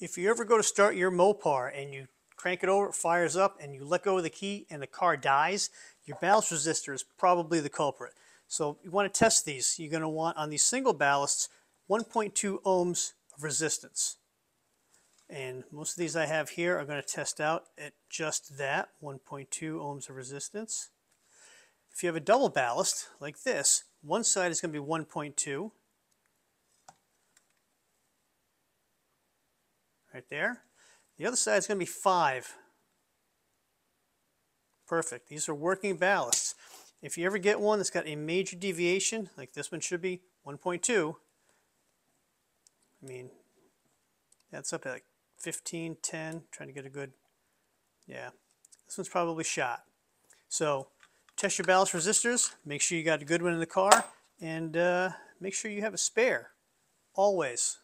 If you ever go to start your Mopar and you crank it over, it fires up, and you let go of the key and the car dies, your ballast resistor is probably the culprit. So you want to test these. You're going to want on these single ballasts 1.2 ohms of resistance. And most of these I have here are going to test out at just that, 1.2 ohms of resistance. If you have a double ballast like this, one side is going to be 1.2, right there. The other side is going to be 5. Perfect. These are working ballasts. If you ever get one that's got a major deviation, like this one should be 1.2, I mean, that's up at like 15, 10, trying to get a good, yeah, this one's probably shot. So test your ballast resistors, make sure you got a good one in the car, and uh, make sure you have a spare, always.